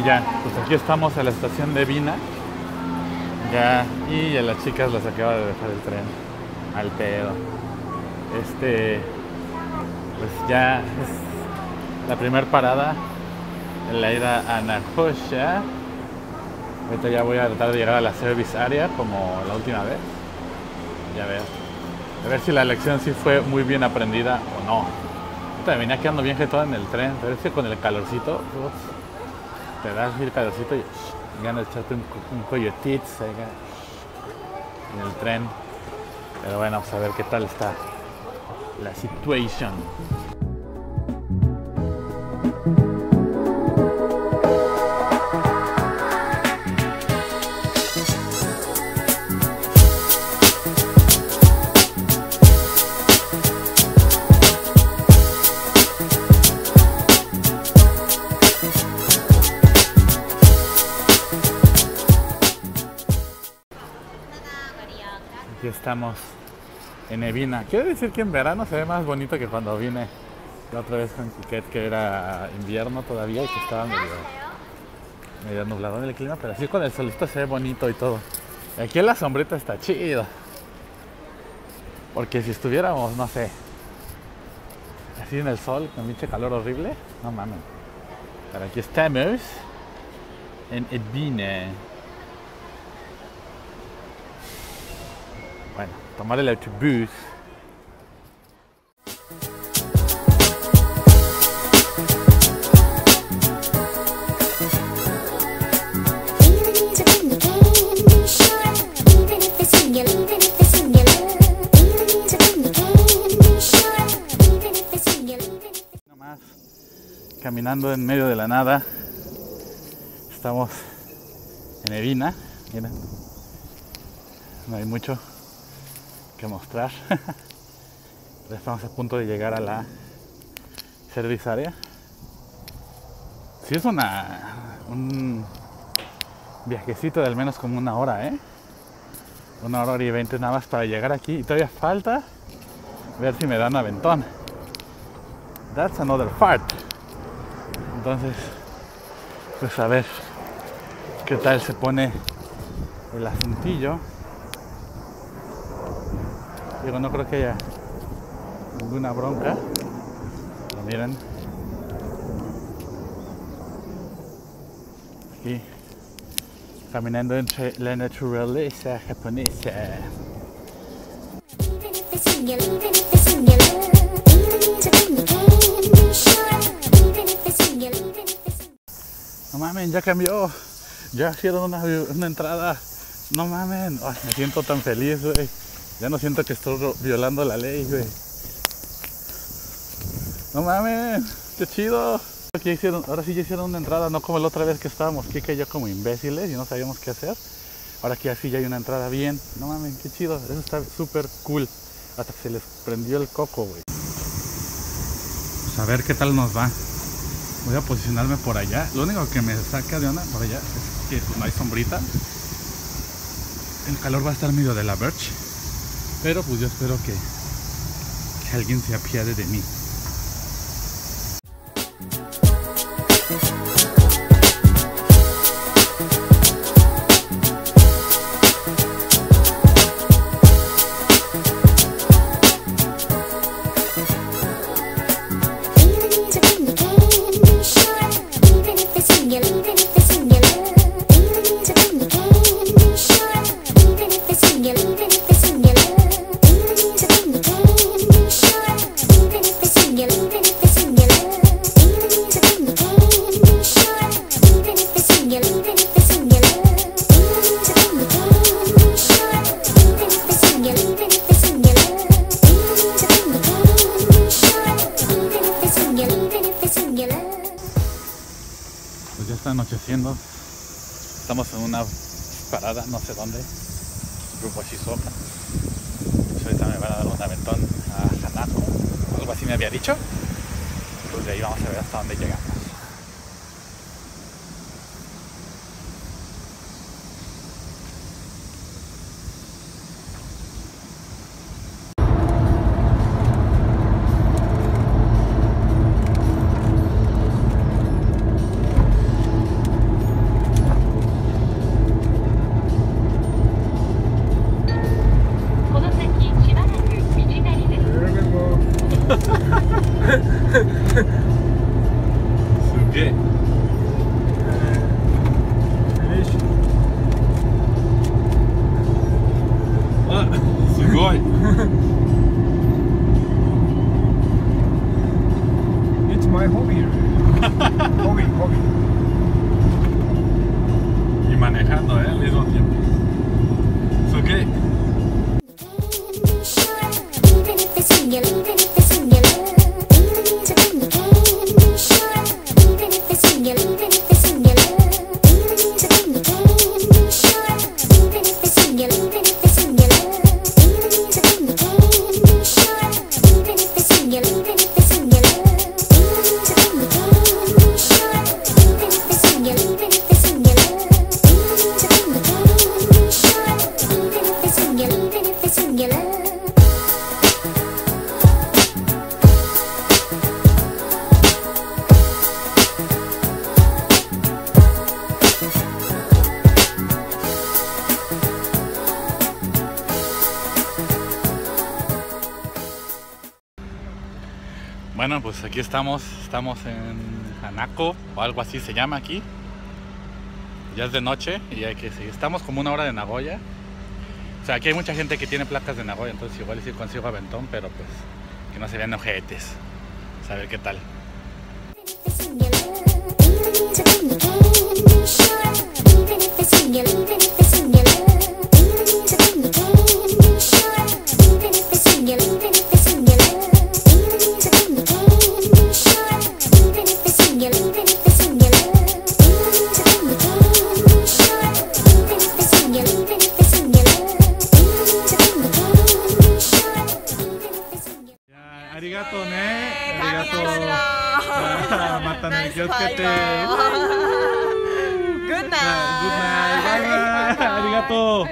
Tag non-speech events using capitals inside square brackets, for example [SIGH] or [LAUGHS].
Y ya, pues aquí estamos en la estación de Vina. Ya, y a las chicas las acaba de dejar el tren. Al pedo. Este, pues ya es la primera parada en la ida a Nagoya. Ahorita ya voy a tratar de llegar a la service area como la última vez. Ya ver. A ver si la lección sí fue muy bien aprendida o no. Me venía quedando bien todo en el tren, pero es que con el calorcito, te das el calorcito y ganas de echarte un, un coyotito en el tren. Pero bueno, vamos a ver qué tal está la situación. Aquí estamos en Evina. Quiero decir que en verano se ve más bonito que cuando vine la otra vez con Quiquet, que era invierno todavía y que estaba medio, medio nublado en el clima, pero así con el solito se ve bonito y todo. Aquí en la sombrita está chido. Porque si estuviéramos, no sé, así en el sol, con pinche calor horrible, no mames. Pero aquí estamos en Evina. Even if they're Nomás caminando en medio de la nada. Estamos en Evina. Miren. No hay mucho mostrar. [LAUGHS] Estamos a punto de llegar a la service area. Sí es una un viajecito de al menos como una hora, ¿eh? Una hora y veinte nada más para llegar aquí. Y todavía falta ver si me dan aventón. That's another fart. Entonces, pues a ver qué tal se pone el asuntillo. No creo que haya ninguna bronca. Pero miren. Aquí caminando entre la naturaleza japonesa. No mamen, ya cambió. Ya hicieron una, una entrada. No mamen. Ay, me siento tan feliz, güey. Ya no siento que estoy violando la ley, güey. No mamen. Qué chido. Aquí hicieron, ahora sí ya hicieron una entrada, no como la otra vez que estábamos Kika y yo como imbéciles y no sabíamos qué hacer. Ahora aquí así ya hay una entrada bien. No mamen, qué chido. Eso está súper cool. Hasta se les prendió el coco, güey. Pues a ver qué tal nos va. Voy a posicionarme por allá. Lo único que me saca de onda por allá es que no hay sombrita. El calor va a estar medio de la birch. Pero pues yo espero que, que alguien se apiade de mí. Estamos en una parada, no sé dónde. Grupo Shizuoka. Ahorita me van a dar un aventón a Hanako. Algo así me había dicho. Pues de ahí vamos a ver hasta dónde llegamos. Manejando, ¿eh? Al mismo tiempo. ¿So qué? Bueno, pues aquí estamos, estamos en Anaco o algo así se llama aquí. Ya es de noche y hay que seguir. Estamos como una hora de Nagoya. O sea, aquí hay mucha gente que tiene placas de Nagoya, entonces igual sí consigo aventón, pero pues que no se vean ojetes. A ver qué tal. またね気をつけてグッナイグッナイありがとう